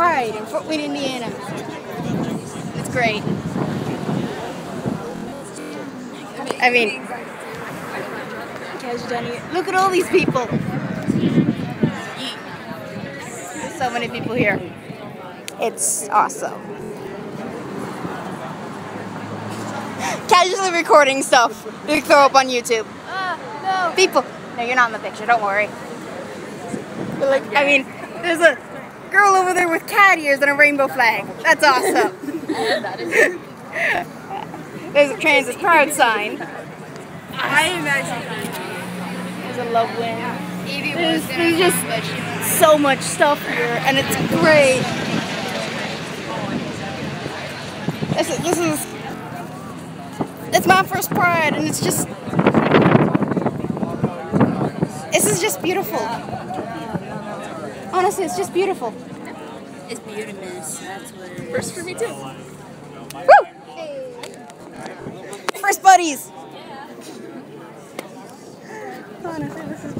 Pride in Fort Wayne, Indiana. It's great. I mean, look at all these people. There's so many people here. It's awesome. Casually recording stuff we throw up on YouTube. Uh, People. No, you're not in the picture. Don't worry. But like, I mean, there's a there with cat ears and a rainbow flag. That's awesome. there's a trans proud sign. I imagine. There's a love wind. There's, there's just come, but she went. so much stuff here, and it's great. This is, this is it's my first pride, and it's just this is just beautiful. Honestly, it's just beautiful. It's beautiful. That's what it is. First for me too. Woo! First buddies. Honestly, this is